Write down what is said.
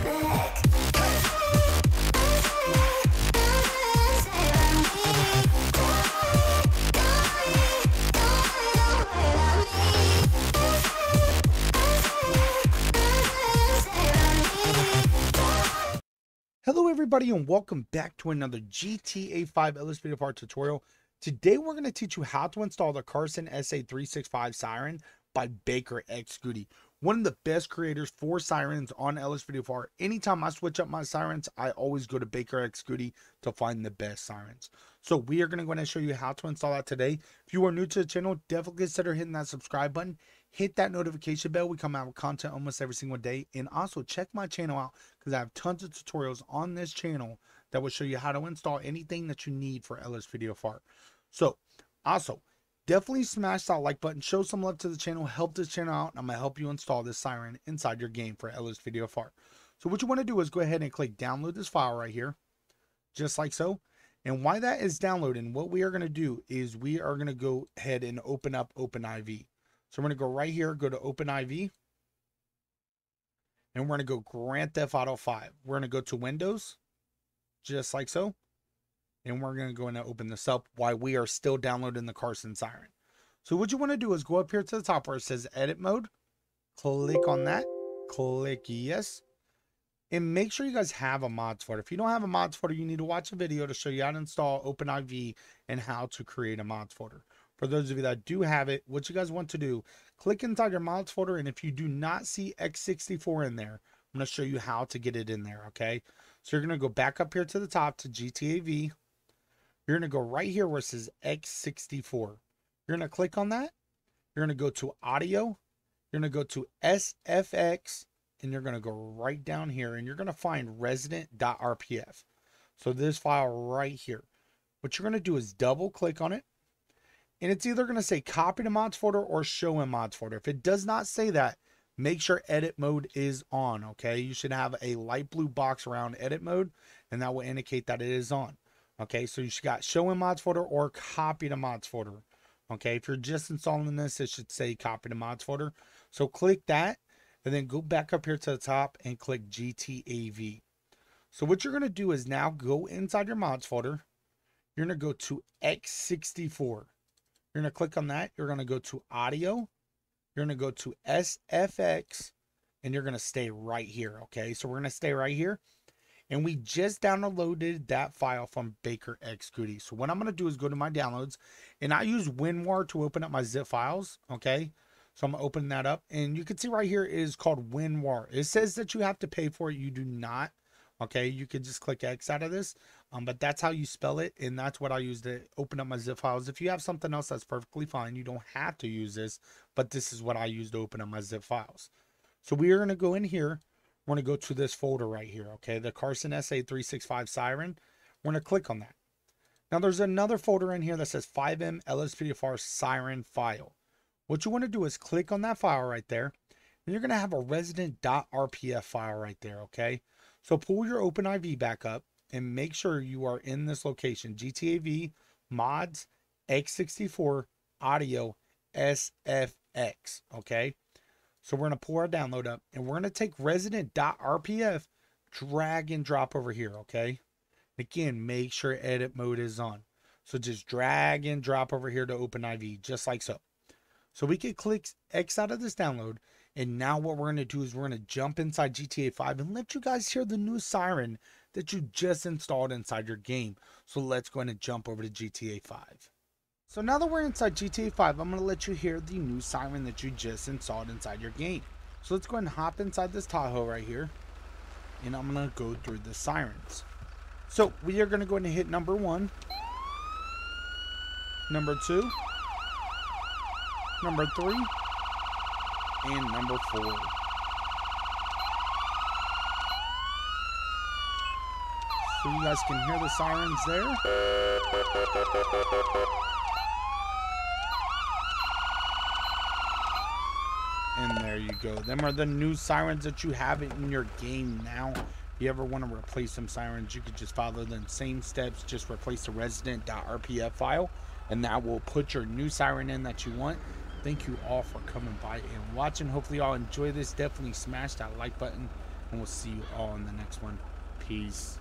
Hello everybody and welcome back to another GTA 5 LSPDFR tutorial. Today we're going to teach you how to install the Carson SA365 Siren by Baker X Goody. One of the best creators for sirens on LSPDFR. Anytime I switch up my sirens, I always go to Baker X Goody to find the best sirens. So we are going to go and show you how to install that today. If you are new to the channel, definitely consider hitting that subscribe button hit that notification bell. We come out with content almost every single day. And also check my channel out because I have tons of tutorials on this channel that will show you how to install anything that you need for LSPDFR. So also definitely smash that like button, show some love to the channel, help this channel out. I'm going to help you install this siren inside your game for LSPDFR. So what you want to do is go ahead and click download this file right here, just like so. And why that is downloading, what we are going to do is we are going to go ahead and open up OpenIV. So we're going to go right here, go to OpenIV. And we're going to go Grand Theft Auto 5. We're going to go to Windows, just like so. And we're going to go and open this up while we are still downloading the Carson Siren. So what you want to do is go up here to the top where it says Edit Mode. Click on that. Click Yes. And make sure you guys have a mods folder. If you don't have a mods folder, you need to watch a video to show you how to install OpenIV and how to create a mods folder for those of you that do have it, what you guys want to do, click inside your mods folder. And if you do not see X64 in there, I'm going to show you how to get it in there. Okay. So you're going to go back up here to the top to GTA V. You're going to go right here where it says X64. You're going to click on that. You're going to go to audio. You're going to go to SFX and you're going to go right down here and you're going to find resident.rpf. So this file right here. What you're going to do is double click on it and it's either going to say copy to mods folder or show in mods folder. If it does not say that, make sure edit mode is on. Okay. You should have a light blue box around edit mode and that will indicate that it is on. Okay. So you should got show in mods folder or copy to mods folder. Okay. If you're just installing this, it should say copy to mods folder. So click that and then go back up here to the top and click GTAV. So what you're going to do is now go inside your mods folder. You're going to go to X64. You're going to click on that. You're going to go to audio. You're going to go to SFX and you're going to stay right here. Okay. So we're going to stay right here. And we just downloaded that file from Baker X Goody. So what I'm going to do is go to my downloads and I use WinRAR to open up my zip files. Okay. So I'm opening that up and you can see right here is called WinRAR. It says that you have to pay for it. You do not. Okay. You can just click X out of this. Um, but that's how you spell it, and that's what I use to open up my zip files. If you have something else, that's perfectly fine. You don't have to use this, but this is what I use to open up my zip files. So we are going to go in here. Going to go to this folder right here, okay? The Carson SA365 Siren. We're going to click on that. Now there's another folder in here that says FiveM LSPDFR Siren file. What you want to do is click on that file right there, and you're going to have a resident.rpf file right there, okay? So pull your OpenIV back up and make sure you are in this location GTAV mods X64 audio SFX. Okay. So we're going to pull our download up and we're going to take resident.rpf, drag and drop over here. Okay. Again, make sure edit mode is on. So just drag and drop over here to OpenIV, just like so. So we can click X out of this download. And now what we're going to do is we're going to jump inside GTA 5 and let you guys hear the new siren that you just installed inside your game. So let's go ahead and jump over to GTA 5. So now that we're inside GTA 5, I'm going to let you hear the new siren that you just installed inside your game. So let's go ahead and hop inside this Tahoe right here. And I'm going to go through the sirens. So we are going to go ahead and hit number one. Number two. Number three. And number four. So you guys can hear the sirens there. And there you go. Them are the new sirens that you have in your game now. If you ever want to replace some sirens, you could just follow the same steps. Just replace the resident.rpf file. And that will put your new siren in that you want. Thank you all for coming by and watching. Hopefully y'all enjoy this. Definitely smash that like button And we'll see you all in the next one. Peace.